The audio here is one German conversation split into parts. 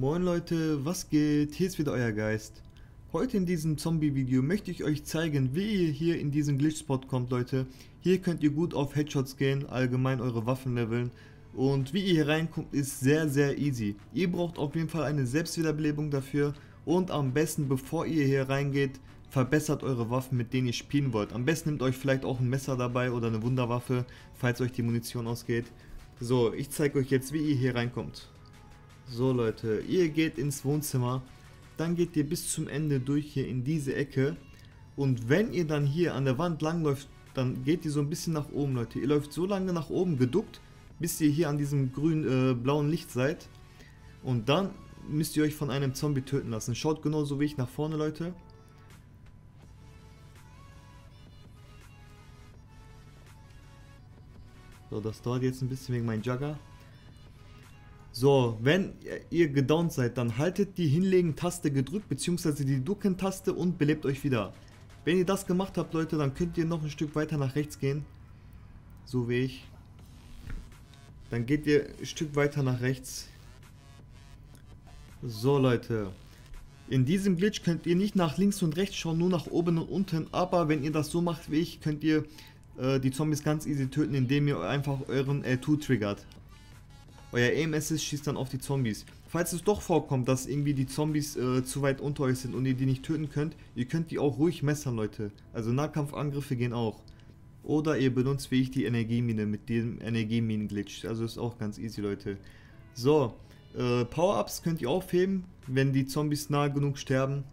Moin Leute, was geht? Hier ist wieder euer Geist. Heute in diesem Zombie-Video möchte ich euch zeigen, wie ihr hier in diesen Glitch-Spot kommt, Leute. Hier könnt ihr gut auf Headshots gehen, allgemein eure Waffen leveln. Und wie ihr hier reinkommt, ist sehr, sehr easy. Ihr braucht auf jeden Fall eine Selbstwiederbelebung dafür. Und am besten, bevor ihr hier reingeht, verbessert eure Waffen, mit denen ihr spielen wollt. Am besten nehmt euch vielleicht auch ein Messer dabei oder eine Wunderwaffe, falls euch die Munition ausgeht. So, ich zeige euch jetzt, wie ihr hier reinkommt. So Leute, ihr geht ins Wohnzimmer, dann geht ihr bis zum Ende durch hier in diese Ecke und wenn ihr dann hier an der Wand langläuft, dann geht ihr so ein bisschen nach oben Leute. Ihr läuft so lange nach oben geduckt, bis ihr hier an diesem grün-blauen äh, Licht seid und dann müsst ihr euch von einem Zombie töten lassen. Schaut genauso wie ich nach vorne Leute. So, das dauert jetzt ein bisschen wegen meinem Jugger. So, wenn ihr gedownt seid, dann haltet die Hinlegen-Taste gedrückt, beziehungsweise die Ducken-Taste und belebt euch wieder. Wenn ihr das gemacht habt, Leute, dann könnt ihr noch ein Stück weiter nach rechts gehen. So wie ich. Dann geht ihr ein Stück weiter nach rechts. So, Leute. In diesem Glitch könnt ihr nicht nach links und rechts schauen, nur nach oben und unten. Aber wenn ihr das so macht wie ich, könnt ihr äh, die Zombies ganz easy töten, indem ihr einfach euren L2 triggert. Euer Aim Assist schießt dann auf die Zombies. Falls es doch vorkommt, dass irgendwie die Zombies äh, zu weit unter euch sind und ihr die nicht töten könnt, ihr könnt die auch ruhig messern, Leute. Also Nahkampfangriffe gehen auch. Oder ihr benutzt wie ich die Energiemine mit dem Energieminen-Glitch. Also ist auch ganz easy, Leute. So, äh, Power-Ups könnt ihr aufheben, wenn die Zombies nahe genug sterben.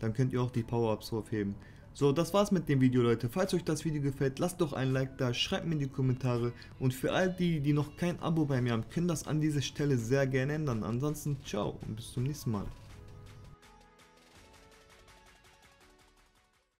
Dann könnt ihr auch die Power-Ups aufheben. So, das war's mit dem Video, Leute. Falls euch das Video gefällt, lasst doch ein Like da, schreibt mir in die Kommentare. Und für all die, die noch kein Abo bei mir haben, können das an dieser Stelle sehr gerne ändern. Ansonsten, ciao und bis zum nächsten Mal.